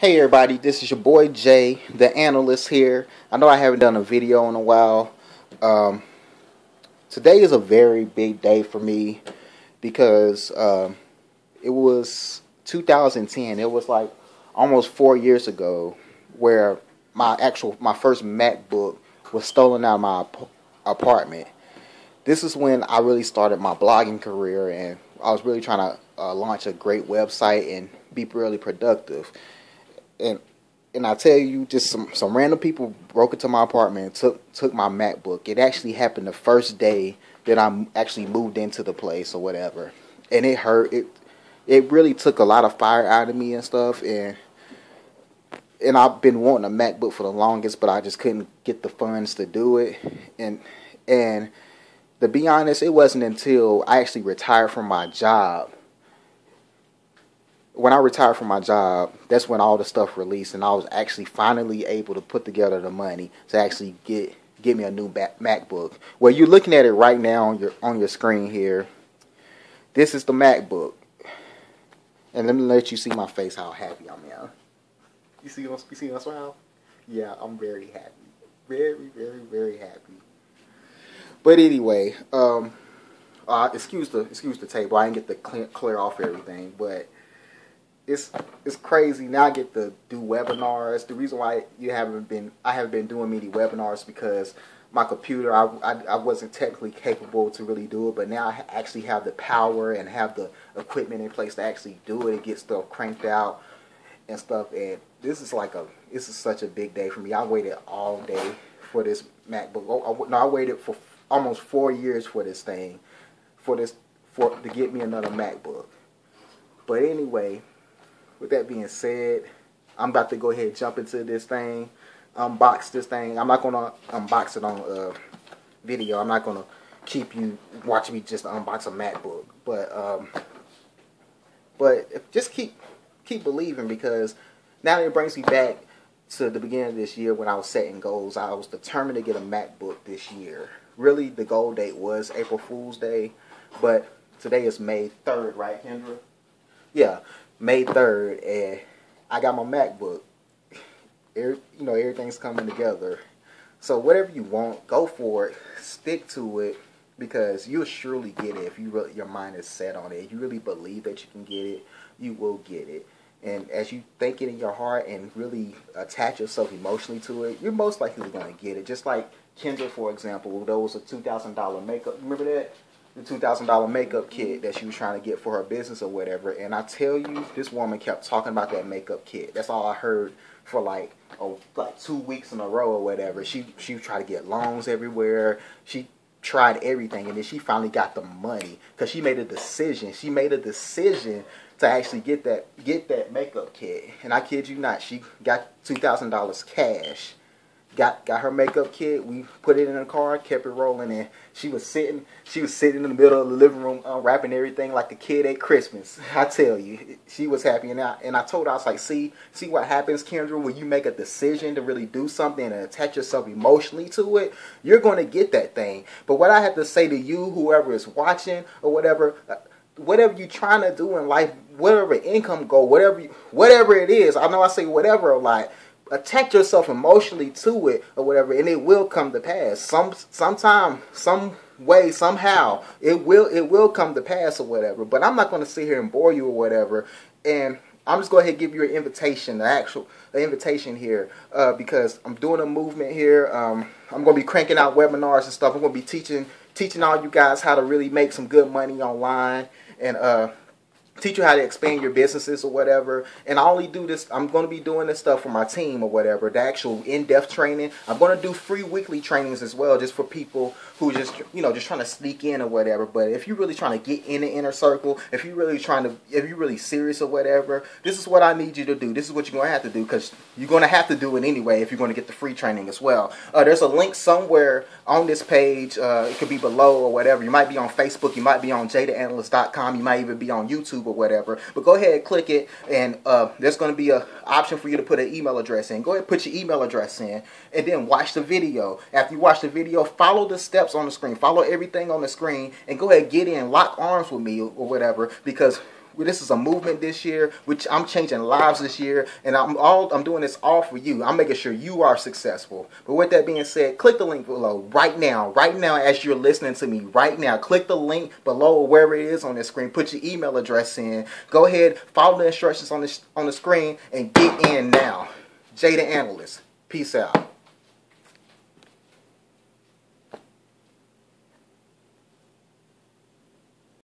Hey everybody, this is your boy Jay, the analyst here. I know I haven't done a video in a while. Um, today is a very big day for me because um, it was 2010. It was like almost four years ago where my actual my first MacBook was stolen out of my ap- apartment. This is when I really started my blogging career, and I was really trying to uh, launch a great website and be really productive. And and I tell you, just some some random people broke into my apartment and took took my MacBook. It actually happened the first day that I actually moved into the place or whatever, and it hurt. It it really took a lot of fire out of me and stuff, and and I've been wanting a MacBook for the longest, but I just couldn't get the funds to do it, and and to be honest, it wasn't until I actually retired from my job. When I retired from my job, that's when all the stuff released, and I was actually finally able to put together the money to actually get get me a new MacBook. Well, you're looking at it right now on your on your screen here. This is the MacBook, and let me let you see my face how happy I'm now. You see, you see my smile? Yeah, I'm very happy, very, very, very happy. But anyway, um, uh, excuse the excuse the table. I didn't get to clear, clear off everything, but it's it's crazy. Now I get to do webinars. The reason why you haven't been I haven't been doing many webinars because my computer I, I, I wasn't technically capable to really do it, but now I actually have the power and have the equipment in place to actually do it and get stuff cranked out and stuff. And this is like a this is such a big day for me. I waited all day for this MacBook. Oh, I, no, I waited for almost four years for this thing, for this for to get me another MacBook. But anyway, with that being said, I'm about to go ahead and jump into this thing, unbox this thing. I'm not gonna unbox it on uh, video. I'm not gonna keep you watching me just unbox a MacBook, but um, but just keep keep believing because now it brings me back to the beginning of this year when I was setting goals. I was determined to get a MacBook this year really the goal date was April Fool's Day, but today is May 3rd, right, Kendra? Yeah, May 3rd, and I got my MacBook. Every, you know, everything's coming together. So whatever you want, go for it. Stick to it because you'll surely get it if you really, your mind is set on it. If you really believe that you can get it, you will get it. And as you think it in your heart and really attach yourself emotionally to it, you're most likely going to get it. Just like Kendra, for example, there was a two thousand dollar makeup. Remember that the two thousand dollar makeup kit that she was trying to get for her business or whatever. And I tell you, this woman kept talking about that makeup kit. That's all I heard for like oh like two weeks in a row or whatever. She she tried to get loans everywhere. She tried everything, and then she finally got the money because she made a decision. She made a decision to actually get that get that makeup kit. And I kid you not, she got two thousand dollars cash got got her makeup kit. We put it in the car, kept it rolling, and she was sitting. She was sitting in the middle of the living room, unwrapping everything like a kid at Christmas. I tell you, she was happy, and I and I told her I was like, see, see what happens, Kendra, when you make a decision to really do something and attach yourself emotionally to it, you're going to get that thing. But what I have to say to you, whoever is watching or whatever. Uh, whatever you're trying to do in life, whatever income goal, whatever you, whatever it is, I know I say whatever a lot attach yourself emotionally to it or whatever, and it will come to pass. Some sometime, some way, somehow, it will it will come to pass or whatever. But I'm not going to sit here and bore you or whatever. And I'm just going to give you an invitation, the actual the invitation here, uh, because I'm doing a movement here. Um, I'm going to be cranking out webinars and stuff. I'm going to be teaching teaching all you guys how to really make some good money online and uh, teach you how to expand your businesses or whatever. And I only do this, I'm going to be doing this stuff for my team or whatever, the actual in depth training. I'm going to do free weekly trainings as well, just for people who just, you know, just trying to sneak in or whatever. But if you're really trying to get in the inner circle, if you're really trying to, if you're really serious or whatever, this is what I need you to do. This is what you're going to have to do because you're going to have to do it anyway if you're going to get the free training as well. Uh, there's a link somewhere on this page. Uh, it could be below or whatever. You might be on Facebook. You might be on jaytheanalyst.com. You might even be on YouTube or whatever. But go ahead, click it, and uh, there's going to be an option for you to put an email address in. Go ahead, put your email address in, and then watch the video. After you watch the video, follow the steps on the screen. Follow everything on the screen, and go ahead, get in, lock arms with me or whatever, because This is a movement this year, which I'm changing lives this year, and I'm all I'm doing this all for you. I'm making sure you are successful. But with that being said, click the link below right now, right now as you're listening to me right now. Click the link below wherever it is on the screen. Put your email address in. Go ahead, follow the instructions on the on the screen, and get in now. Jay The Analyst. Peace out.